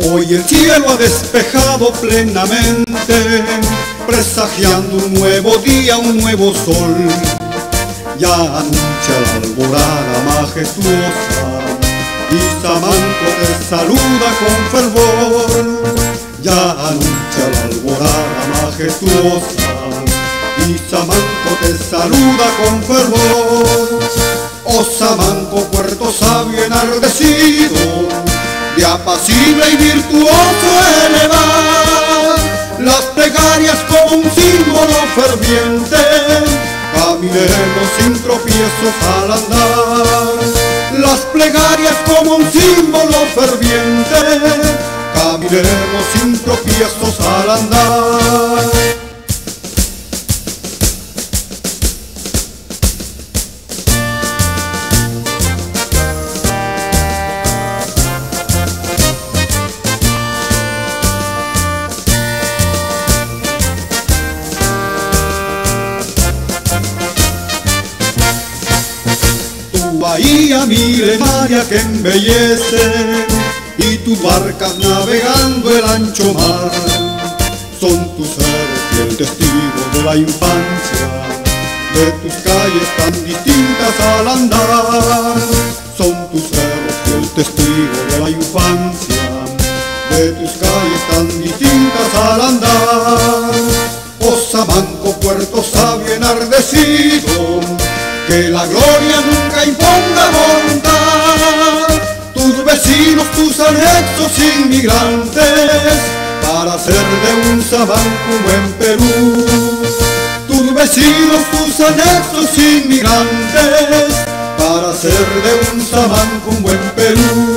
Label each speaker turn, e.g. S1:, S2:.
S1: Hoy el cielo ha despejado plenamente, presagiando un nuevo día, un nuevo sol. Ya anuncia la alborada majestuosa y Samanco te saluda con fervor. Ya anuncia la alborada majestuosa y Samanco te saluda con fervor. Oh Samanco, apacible y virtuoso elevar las plegarias como un símbolo ferviente. Caminemos sin tropiezos al andar, las plegarias como un símbolo ferviente. Caminemos sin tropiezos al andar. Bahía milenaria que embellece y tus barcas navegando el ancho mar. Son tus y el testigo de la infancia de tus calles tan distintas al andar. Son tus y el testigo de la infancia de tus calles tan distintas al andar. Oh Samanco puerto sabio enardecido que la gloria nunca imponga voluntad. Tus vecinos, tus anexos inmigrantes, para hacer de un Sabanco un buen Perú. Tus vecinos, tus anexos inmigrantes, para hacer de un Sabanco un buen Perú.